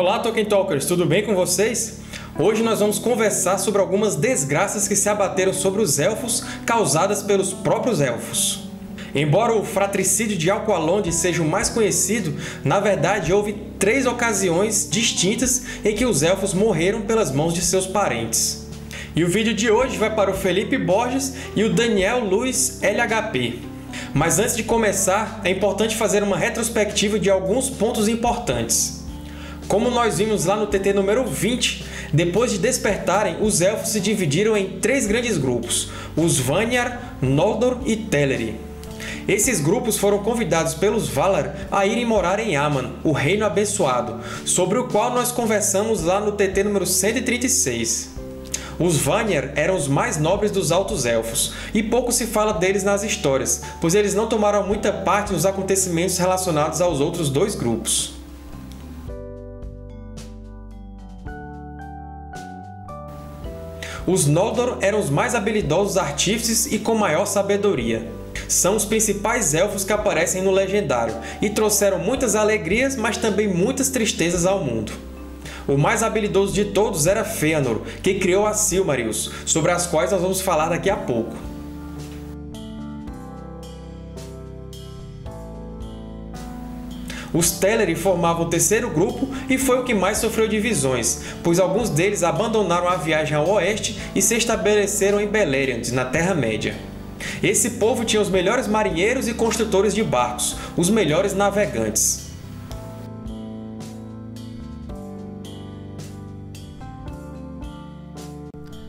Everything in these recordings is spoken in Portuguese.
Olá, Tolkien Talkers, tudo bem com vocês? Hoje nós vamos conversar sobre algumas desgraças que se abateram sobre os Elfos causadas pelos próprios Elfos. Embora o fratricídio de Alqualond seja o mais conhecido, na verdade houve três ocasiões distintas em que os Elfos morreram pelas mãos de seus parentes. E o vídeo de hoje vai para o Felipe Borges e o Daniel Luiz LHP. Mas antes de começar, é importante fazer uma retrospectiva de alguns pontos importantes. Como nós vimos lá no TT número 20, depois de despertarem, os Elfos se dividiram em três grandes grupos, os Vanyar, Noldor e Teleri. Esses grupos foram convidados pelos Valar a irem morar em Aman, o Reino Abençoado, sobre o qual nós conversamos lá no TT número 136. Os Vanyar eram os mais nobres dos Altos Elfos, e pouco se fala deles nas histórias, pois eles não tomaram muita parte nos acontecimentos relacionados aos outros dois grupos. Os Noldor eram os mais habilidosos artífices e com maior sabedoria são os principais elfos que aparecem no Legendário e trouxeram muitas alegrias, mas também muitas tristezas ao mundo. O mais habilidoso de todos era Fëanor, que criou as Silmarils, sobre as quais nós vamos falar daqui a pouco. Os Teleri formavam o terceiro grupo e foi o que mais sofreu divisões, pois alguns deles abandonaram a viagem ao oeste e se estabeleceram em Beleriand, na Terra-média. Esse povo tinha os melhores marinheiros e construtores de barcos, os melhores navegantes.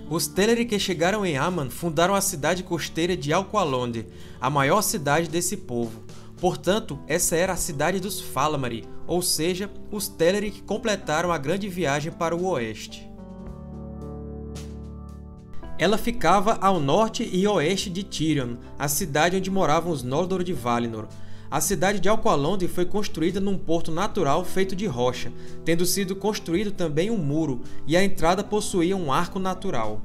Os Teleri que chegaram em Aman fundaram a cidade costeira de Alqualond, a maior cidade desse povo. Portanto, essa era a cidade dos Falamari, ou seja, os Teleri que completaram a grande viagem para o oeste. Ela ficava ao norte e oeste de Tirion, a cidade onde moravam os Noldor de Valinor. A cidade de Alqualond foi construída num porto natural feito de rocha, tendo sido construído também um muro, e a entrada possuía um arco natural.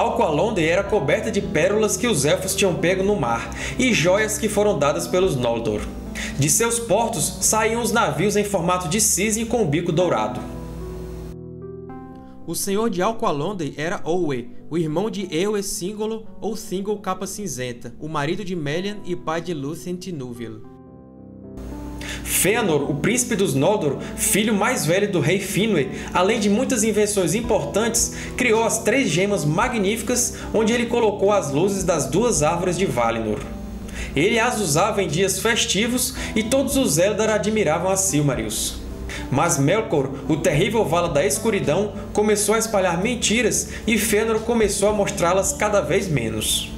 Alqualond era coberta de pérolas que os Elfos tinham pego no mar, e joias que foram dadas pelos Noldor. De seus portos saíam os navios em formato de cisne com o bico dourado. O senhor de Alqualondë era Owe, o irmão de Eoe Singolo ou Thingol Capa Cinzenta, o marido de Melian e pai de Lúthien Tinúvil. Fëanor, o príncipe dos Noldor, filho mais velho do rei Finwë, além de muitas invenções importantes, criou as três gemas magníficas onde ele colocou as luzes das duas árvores de Valinor. Ele as usava em dias festivos e todos os Eldar admiravam as Silmarils. Mas Melkor, o terrível Vala da Escuridão, começou a espalhar mentiras e Fëanor começou a mostrá-las cada vez menos.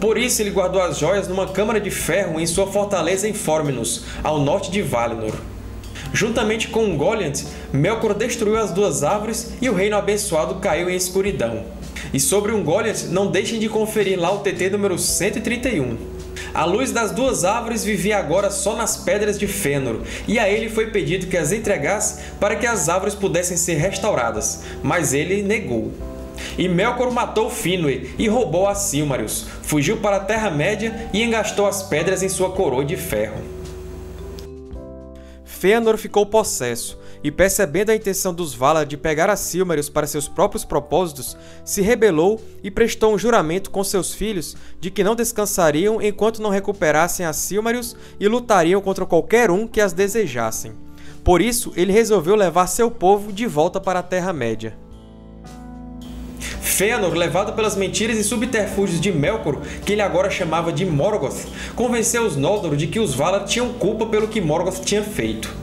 Por isso ele guardou as joias numa câmara de ferro em sua fortaleza em Formenus, ao norte de Valinor. Juntamente com Ungoliant, Melkor destruiu as duas árvores e o Reino Abençoado caiu em escuridão. E sobre Ungoliant, não deixem de conferir lá o TT número 131. A luz das duas árvores vivia agora só nas pedras de Fëanor, e a ele foi pedido que as entregasse para que as árvores pudessem ser restauradas, mas ele negou. E Melkor matou Finwë e roubou a Silmarils, fugiu para a Terra-média e engastou as pedras em sua coroa de ferro. Fëanor ficou possesso, e percebendo a intenção dos Valar de pegar a Silmarils para seus próprios propósitos, se rebelou e prestou um juramento com seus filhos de que não descansariam enquanto não recuperassem as Silmarils e lutariam contra qualquer um que as desejassem. Por isso, ele resolveu levar seu povo de volta para a Terra-média. Fëanor, levado pelas mentiras e subterfúgios de Melkor, que ele agora chamava de Morgoth, convenceu os Noldor de que os Valar tinham culpa pelo que Morgoth tinha feito.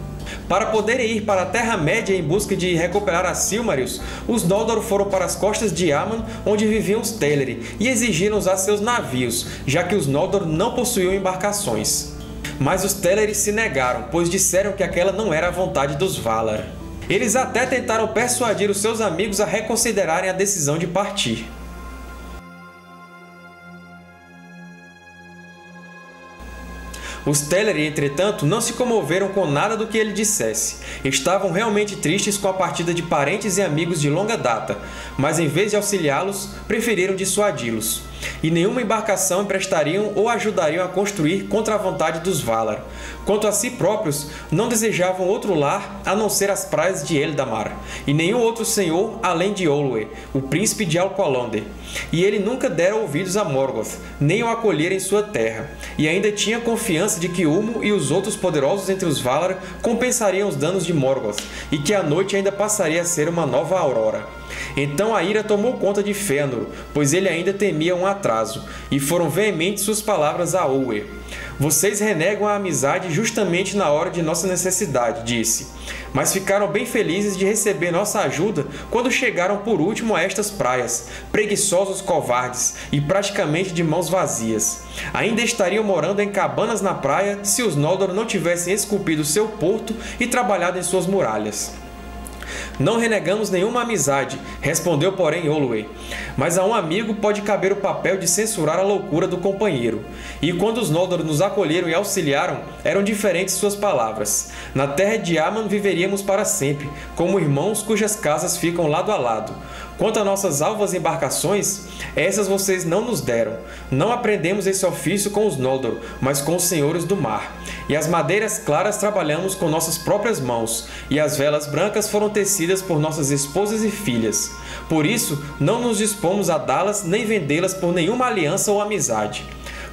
Para poderem ir para a Terra-média em busca de recuperar as Silmarils, os Noldor foram para as costas de Aman, onde viviam os Teleri, e exigiram usar seus navios, já que os Noldor não possuíam embarcações. Mas os Teleri se negaram, pois disseram que aquela não era a vontade dos Valar. Eles até tentaram persuadir os seus amigos a reconsiderarem a decisão de partir. Os Teleri, entretanto, não se comoveram com nada do que ele dissesse. Estavam realmente tristes com a partida de parentes e amigos de longa data, mas em vez de auxiliá-los, preferiram dissuadi-los. E nenhuma embarcação emprestariam ou ajudariam a construir contra a vontade dos Valar. Quanto a si próprios, não desejavam outro lar a não ser as praias de Eldamar, e nenhum outro senhor além de Olwe, o príncipe de Alqualonder. E ele nunca dera ouvidos a Morgoth, nem o acolhera em sua terra, e ainda tinha confiança de que Ulmo e os outros poderosos entre os Valar compensariam os danos de Morgoth, e que a noite ainda passaria a ser uma nova aurora. Então a ira tomou conta de Fëanor, pois ele ainda temia um atraso, e foram veementes suas palavras a Owe. Vocês renegam a amizade justamente na hora de nossa necessidade, disse. Mas ficaram bem felizes de receber nossa ajuda quando chegaram por último a estas praias, preguiçosos covardes e praticamente de mãos vazias. Ainda estariam morando em cabanas na praia se os Noldor não tivessem esculpido seu porto e trabalhado em suas muralhas. Não renegamos nenhuma amizade, respondeu porém Olwë. Mas a um amigo pode caber o papel de censurar a loucura do companheiro. E quando os Noldor nos acolheram e auxiliaram, eram diferentes suas palavras. Na terra de Aman viveríamos para sempre, como irmãos cujas casas ficam lado a lado. Quanto a nossas alvas embarcações, essas vocês não nos deram. Não aprendemos esse ofício com os Noldor, mas com os senhores do mar. E as madeiras claras trabalhamos com nossas próprias mãos, e as velas brancas foram tecidas por nossas esposas e filhas. Por isso, não nos dispomos a dá-las nem vendê-las por nenhuma aliança ou amizade.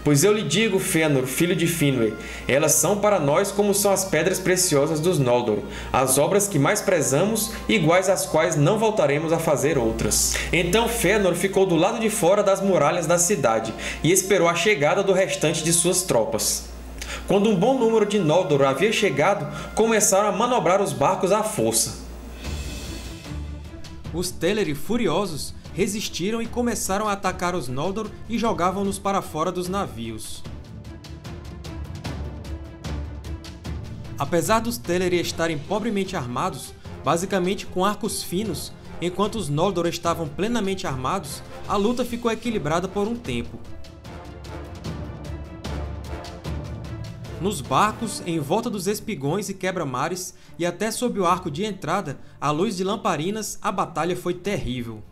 Pois eu lhe digo, Fëanor, filho de Finwë, elas são para nós como são as pedras preciosas dos Noldor, as obras que mais prezamos, iguais às quais não voltaremos a fazer outras. Então Fëanor ficou do lado de fora das muralhas da cidade e esperou a chegada do restante de suas tropas. Quando um bom número de Noldor havia chegado, começaram a manobrar os barcos à força. Os Teleri, furiosos, resistiram e começaram a atacar os Noldor e jogavam-nos para fora dos navios. Apesar dos Teleri estarem pobremente armados, basicamente com arcos finos, enquanto os Noldor estavam plenamente armados, a luta ficou equilibrada por um tempo. Nos barcos, em volta dos espigões e quebra-mares, e até sob o arco de entrada, à luz de lamparinas, a batalha foi terrível.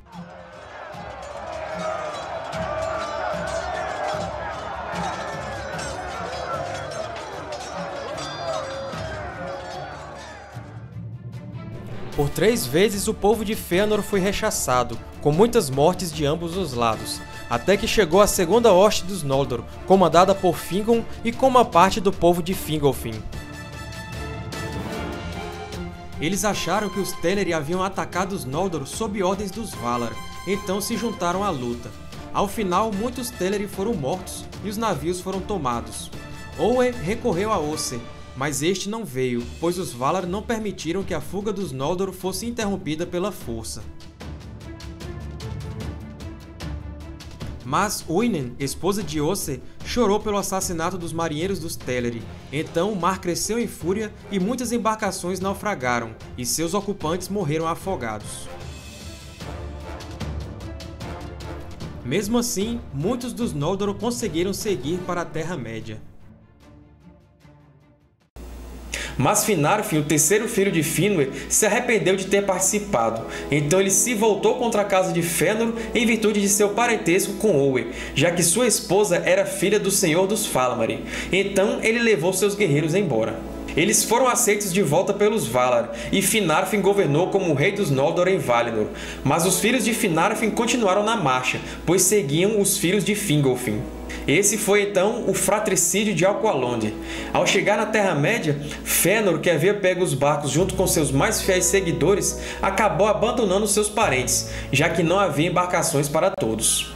Por três vezes o povo de Fëanor foi rechaçado, com muitas mortes de ambos os lados, até que chegou a segunda hoste dos Noldor, comandada por Fingon e com uma parte do povo de Fingolfin. Eles acharam que os Teleri haviam atacado os Noldor sob ordens dos Valar, então se juntaram à luta. Ao final, muitos Teleri foram mortos e os navios foram tomados. Owe recorreu a Osse, mas este não veio, pois os Valar não permitiram que a fuga dos Noldor fosse interrompida pela força. Mas Uinen, esposa de Osse, chorou pelo assassinato dos marinheiros dos Teleri. Então o mar cresceu em fúria e muitas embarcações naufragaram, e seus ocupantes morreram afogados. Mesmo assim, muitos dos Noldor conseguiram seguir para a Terra-média. Mas Finarfin, o terceiro filho de Finwë, se arrependeu de ter participado, então ele se voltou contra a casa de Fëanor em virtude de seu parentesco com Owe, já que sua esposa era filha do Senhor dos Falmari. Então ele levou seus guerreiros embora. Eles foram aceitos de volta pelos Valar, e Finarfin governou como rei dos Noldor em Valinor. Mas os filhos de Finarfin continuaram na marcha, pois seguiam os filhos de Fingolfin. Esse foi então o fratricídio de Alqualond. Ao chegar na Terra-média, Fëanor, que havia pego os barcos junto com seus mais fiéis seguidores, acabou abandonando seus parentes, já que não havia embarcações para todos.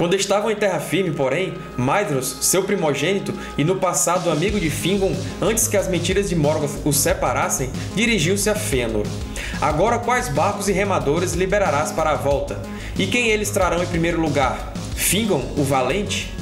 Quando estavam em terra firme, porém, Maedhros, seu primogênito e no passado amigo de Fingon, antes que as mentiras de Morgoth os separassem, dirigiu-se a Fëanor. Agora quais barcos e remadores liberarás para a volta? E quem eles trarão em primeiro lugar? Fingon, o valente?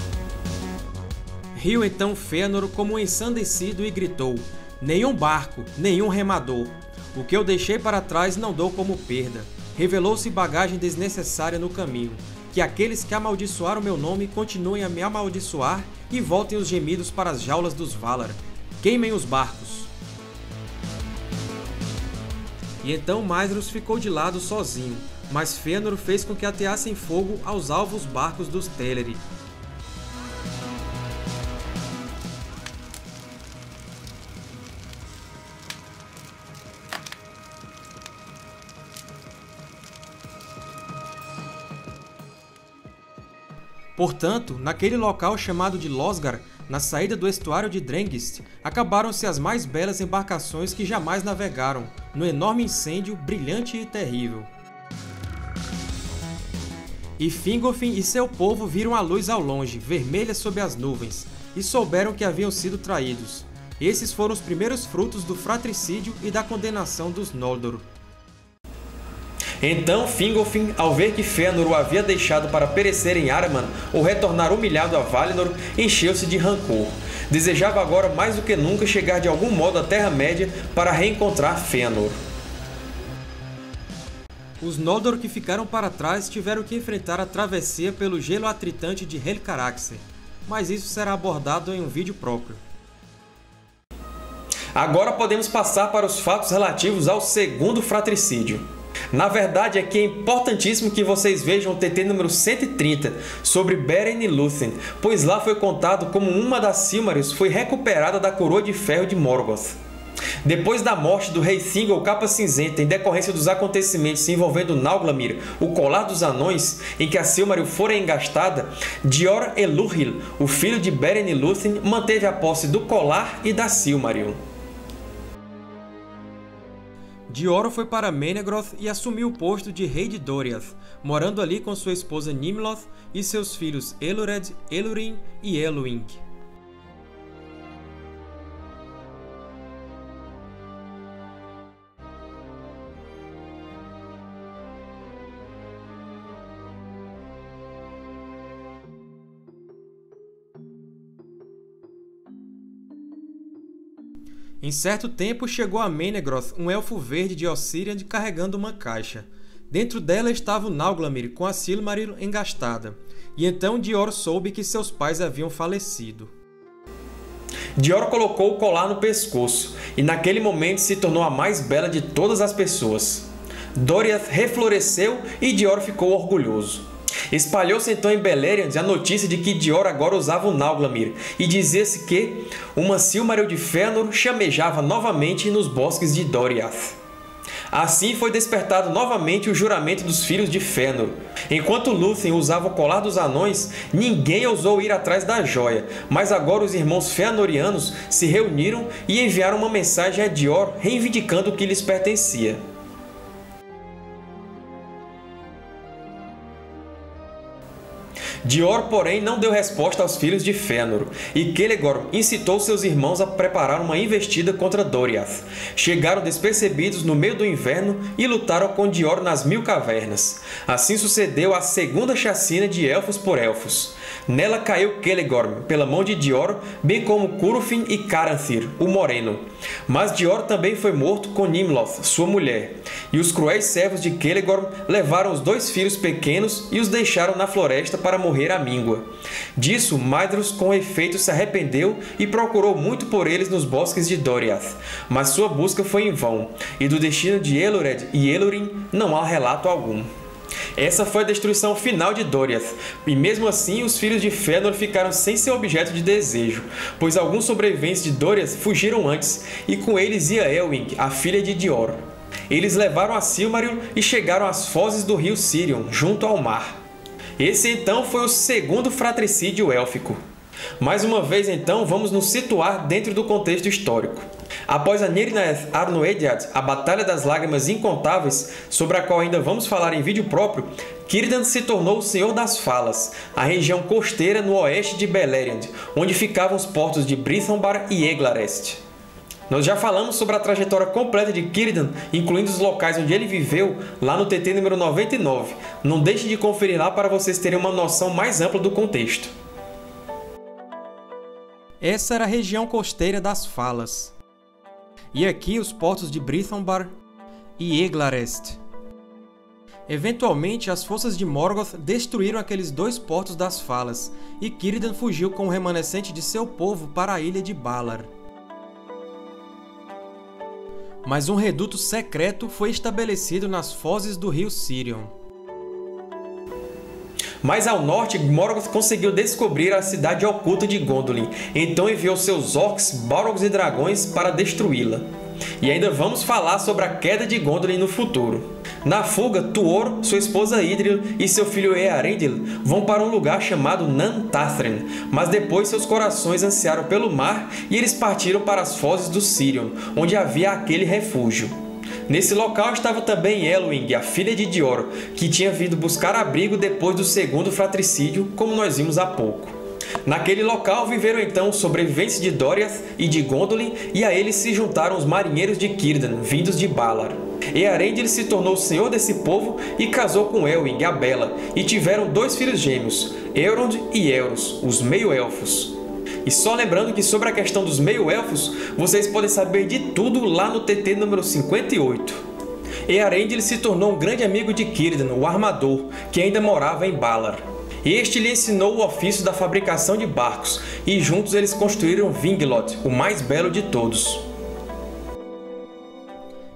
Riu então Fëanor como um ensandecido e gritou, Nenhum barco, nenhum remador. O que eu deixei para trás não dou como perda. Revelou-se bagagem desnecessária no caminho. Que aqueles que amaldiçoaram meu nome continuem a me amaldiçoar e voltem os gemidos para as jaulas dos Valar. Queimem os barcos. e então Maedhros ficou de lado sozinho, mas Fëanor fez com que ateassem fogo aos alvos barcos dos Teleri. Portanto, naquele local chamado de Losgar, na saída do estuário de Drengist, acabaram-se as mais belas embarcações que jamais navegaram, no enorme incêndio brilhante e terrível. E Fingolfin e seu povo viram a luz ao longe, vermelha sob as nuvens, e souberam que haviam sido traídos. Esses foram os primeiros frutos do fratricídio e da condenação dos Noldor. Então Fingolfin, ao ver que Fëanor o havia deixado para perecer em Arman ou retornar humilhado a Valinor, encheu-se de rancor. Desejava agora mais do que nunca chegar de algum modo à Terra-média para reencontrar Fëanor. Os Noldor que ficaram para trás tiveram que enfrentar a travessia pelo gelo atritante de Helcaraxer, mas isso será abordado em um vídeo próprio. Agora podemos passar para os fatos relativos ao segundo fratricídio. Na verdade, aqui é importantíssimo que vocês vejam o TT número 130 sobre Beren e Lúthien, pois lá foi contado como uma das Silmarils foi recuperada da coroa de ferro de Morgoth. Depois da morte do rei Thingol Capa Cinzenta em decorrência dos acontecimentos envolvendo Nauglamir, o Colar dos Anões, em que a Silmaril fora engastada, Dior Eluril, o filho de Beren e Lúthien, manteve a posse do colar e da Silmaril. Dioro foi para Menegroth e assumiu o posto de rei de Doriath, morando ali com sua esposa Nimloth e seus filhos Elured, Elurin e Eluing. Em certo tempo chegou a Menegroth um elfo verde de Ossiriand carregando uma caixa. Dentro dela estava o Nauglamir com a Silmaril engastada, e então Dior soube que seus pais haviam falecido. Dior colocou o colar no pescoço, e naquele momento se tornou a mais bela de todas as pessoas. Doriath refloresceu e Dior ficou orgulhoso. Espalhou-se então em Beleriand a notícia de que Dior agora usava o Nauglamir, e dizia-se que uma Silmaril de Fëanor chamejava novamente nos bosques de Doriath. Assim foi despertado novamente o juramento dos filhos de Fëanor. Enquanto Lúthien usava o colar dos anões, ninguém ousou ir atrás da joia, mas agora os irmãos Fëanorianos se reuniram e enviaram uma mensagem a Dior reivindicando o que lhes pertencia. Dior, porém, não deu resposta aos filhos de Fëanor, e Celegorm incitou seus irmãos a preparar uma investida contra Doriath. Chegaram despercebidos no meio do inverno e lutaram com Dior nas Mil Cavernas. Assim sucedeu a segunda chacina de Elfos por Elfos. Nela caiu Celegorm, pela mão de Dior, bem como Curufin e Caranthir, o Moreno. Mas Dior também foi morto com Nimloth, sua mulher. E os cruéis servos de Celegorm levaram os dois filhos pequenos e os deixaram na floresta para morrer à míngua. Disso, Maedhros com efeito se arrependeu e procurou muito por eles nos bosques de Doriath, mas sua busca foi em vão, e do destino de Elored e Elurin não há relato algum. Essa foi a destruição final de Doriath, e mesmo assim os filhos de Fëanor ficaram sem seu objeto de desejo, pois alguns sobreviventes de Doriath fugiram antes, e com eles ia Elwing, a filha de Dior. Eles levaram a Silmaril e chegaram às fozes do rio Sirion, junto ao mar. Esse então foi o segundo fratricídio élfico. Mais uma vez então, vamos nos situar dentro do contexto histórico. Após a Nirnaeth Arnoediad, a Batalha das Lágrimas Incontáveis, sobre a qual ainda vamos falar em vídeo próprio, Círdan se tornou o Senhor das Falas, a região costeira no oeste de Beleriand, onde ficavam os portos de Brithambar e Eglarest. Nós já falamos sobre a trajetória completa de Círdan, incluindo os locais onde ele viveu, lá no TT número 99. Não deixe de conferir lá para vocês terem uma noção mais ampla do contexto. Essa era a região costeira das Falas. E aqui os portos de Brithambar e Eglarest. Eventualmente, as forças de Morgoth destruíram aqueles dois portos das Falas, e Círdan fugiu com o remanescente de seu povo para a ilha de Balar. mas um reduto secreto foi estabelecido nas fozes do rio Sirion. Mais ao norte, Morgoth conseguiu descobrir a cidade oculta de Gondolin, então enviou seus orcs, Balrogs e dragões para destruí-la. E ainda vamos falar sobre a queda de Gondolin no futuro. Na fuga, Tuor, sua esposa Idril e seu filho Earendil vão para um lugar chamado Nantathren, mas depois seus corações ansiaram pelo mar e eles partiram para as fozes do Sirion, onde havia aquele refúgio. Nesse local estava também Elwing, a filha de Dior, que tinha vindo buscar abrigo depois do segundo fratricídio, como nós vimos há pouco. Naquele local viveram então sobreviventes de Doriath e de Gondolin, e a eles se juntaram os marinheiros de Círdan, vindos de Valar. Earendil se tornou senhor desse povo e casou com Elwing, a Bela, e tiveram dois filhos gêmeos, Elrond e Elros, os meio-elfos. E só lembrando que sobre a questão dos meio-elfos, vocês podem saber de tudo lá no TT número 58. Earendil se tornou um grande amigo de Círdan, o Armador, que ainda morava em Valar. Este lhe ensinou o ofício da fabricação de barcos, e juntos eles construíram Vinglot, o mais belo de todos.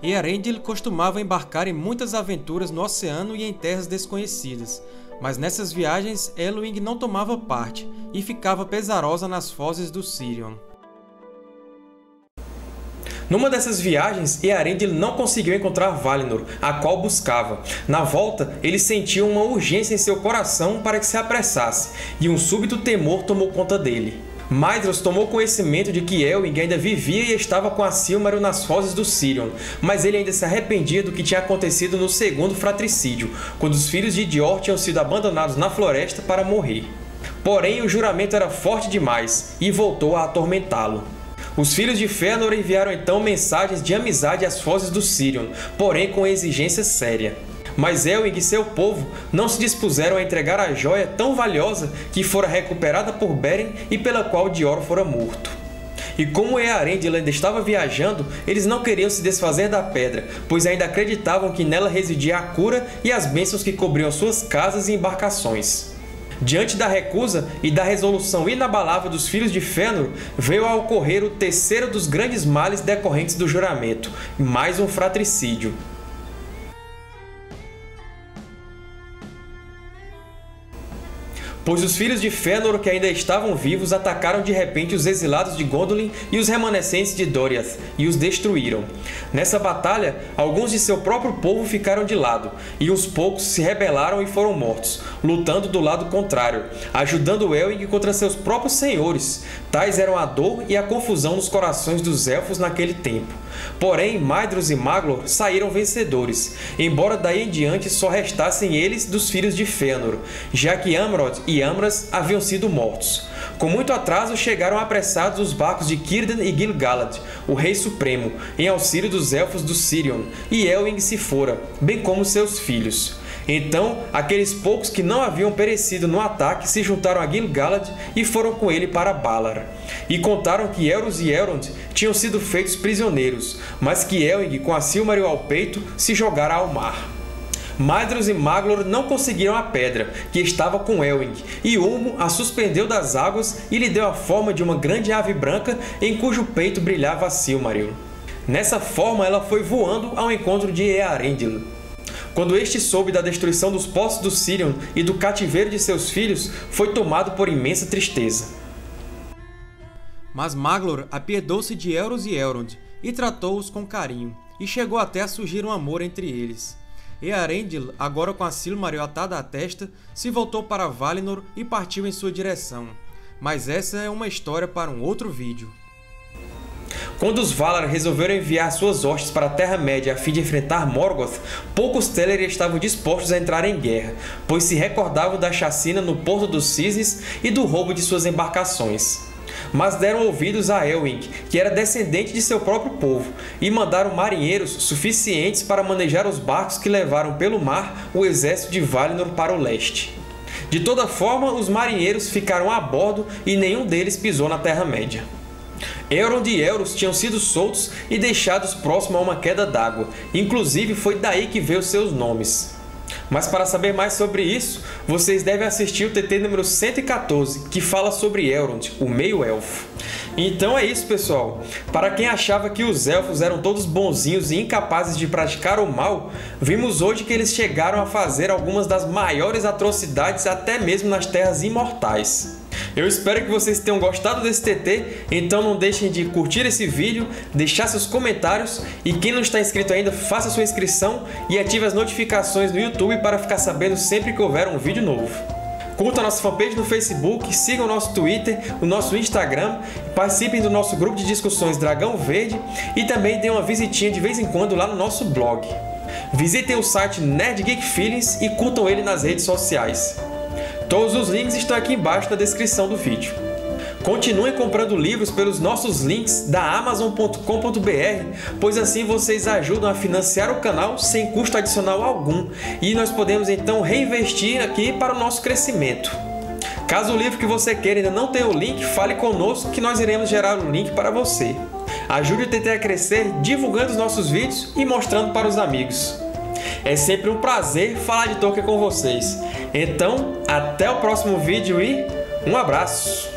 Earendil costumava embarcar em muitas aventuras no oceano e em terras desconhecidas, mas nessas viagens Elwing não tomava parte e ficava pesarosa nas fozes do Sirion. Numa dessas viagens, Earendil não conseguiu encontrar Valinor, a qual buscava. Na volta, ele sentiu uma urgência em seu coração para que se apressasse, e um súbito temor tomou conta dele. Maedhros tomou conhecimento de que Elwing ainda vivia e estava com a Silmaril nas fozes do Sirion, mas ele ainda se arrependia do que tinha acontecido no segundo fratricídio, quando os filhos de Dior tinham sido abandonados na floresta para morrer. Porém, o juramento era forte demais, e voltou a atormentá-lo. Os filhos de Fëanor enviaram então mensagens de amizade às fozes do Sirion, porém com exigência séria. Mas Elwing e seu povo não se dispuseram a entregar a joia tão valiosa que fora recuperada por Beren e pela qual Dior fora morto. E como Earendil ainda estava viajando, eles não queriam se desfazer da pedra, pois ainda acreditavam que nela residia a cura e as bênçãos que cobriam suas casas e embarcações. Diante da recusa e da resolução inabalável dos filhos de Fëanor, veio a ocorrer o terceiro dos grandes males decorrentes do juramento, mais um fratricídio. Pois os filhos de Fëanor que ainda estavam vivos atacaram de repente os exilados de Gondolin e os remanescentes de Doriath, e os destruíram. Nessa batalha, alguns de seu próprio povo ficaram de lado, e uns poucos se rebelaram e foram mortos, lutando do lado contrário, ajudando Elwing contra seus próprios senhores. Tais eram a dor e a confusão nos corações dos Elfos naquele tempo. Porém, Maedhros e Maglor saíram vencedores, embora daí em diante só restassem eles dos filhos de Fëanor, já que Amrod e Amras haviam sido mortos. Com muito atraso chegaram apressados os barcos de Círdan e Gil-galad, o Rei Supremo, em auxílio dos Elfos do Sirion, e Elwing se fora, bem como seus filhos. Então, aqueles poucos que não haviam perecido no ataque se juntaram a Gil-galad e foram com ele para Balar. E contaram que Elros e Elrond tinham sido feitos prisioneiros, mas que Elwing, com a Silmaril ao peito, se jogara ao mar. Maedhros e Maglor não conseguiram a pedra, que estava com Elwing, e Ulmo a suspendeu das águas e lhe deu a forma de uma grande ave branca em cujo peito brilhava a Silmaril. Nessa forma ela foi voando ao encontro de Earendil. Quando este soube da destruição dos poços do Sirion e do cativeiro de seus filhos, foi tomado por imensa tristeza. Mas Maglor apiedou-se de Elros e Elrond e tratou-os com carinho, e chegou até a surgir um amor entre eles. Earendil, agora com a Silmaril atada à testa, se voltou para Valinor e partiu em sua direção. Mas essa é uma história para um outro vídeo. Quando os Valar resolveram enviar suas hostes para a Terra-média a fim de enfrentar Morgoth, poucos Teleri estavam dispostos a entrar em guerra, pois se recordavam da chacina no Porto dos Cisnes e do roubo de suas embarcações. Mas deram ouvidos a Elwing, que era descendente de seu próprio povo, e mandaram marinheiros suficientes para manejar os barcos que levaram pelo mar o exército de Valinor para o leste. De toda forma, os marinheiros ficaram a bordo e nenhum deles pisou na Terra-média. Elrond e Elros tinham sido soltos e deixados próximo a uma queda d'água, inclusive foi daí que veio seus nomes. Mas para saber mais sobre isso, vocês devem assistir o TT número 114, que fala sobre Elrond, o meio-elfo. Então é isso, pessoal. Para quem achava que os elfos eram todos bonzinhos e incapazes de praticar o mal, vimos hoje que eles chegaram a fazer algumas das maiores atrocidades até mesmo nas Terras Imortais. Eu espero que vocês tenham gostado desse TT, então não deixem de curtir esse vídeo, deixar seus comentários e quem não está inscrito ainda, faça sua inscrição e ative as notificações no YouTube para ficar sabendo sempre que houver um vídeo novo. Curta a nossa fanpage no Facebook, sigam o nosso Twitter, o nosso Instagram, participem do nosso grupo de discussões Dragão Verde e também dêem uma visitinha de vez em quando lá no nosso blog. Visitem o site Nerd Geek Feelings e curtam ele nas redes sociais. Todos os links estão aqui embaixo na descrição do vídeo. Continuem comprando livros pelos nossos links da Amazon.com.br, pois assim vocês ajudam a financiar o canal sem custo adicional algum e nós podemos então reinvestir aqui para o nosso crescimento. Caso o livro que você queira ainda não tenha o link, fale conosco que nós iremos gerar o link para você. Ajude o TT a crescer divulgando os nossos vídeos e mostrando para os amigos. É sempre um prazer falar de Tolkien com vocês. Então, até o próximo vídeo e um abraço!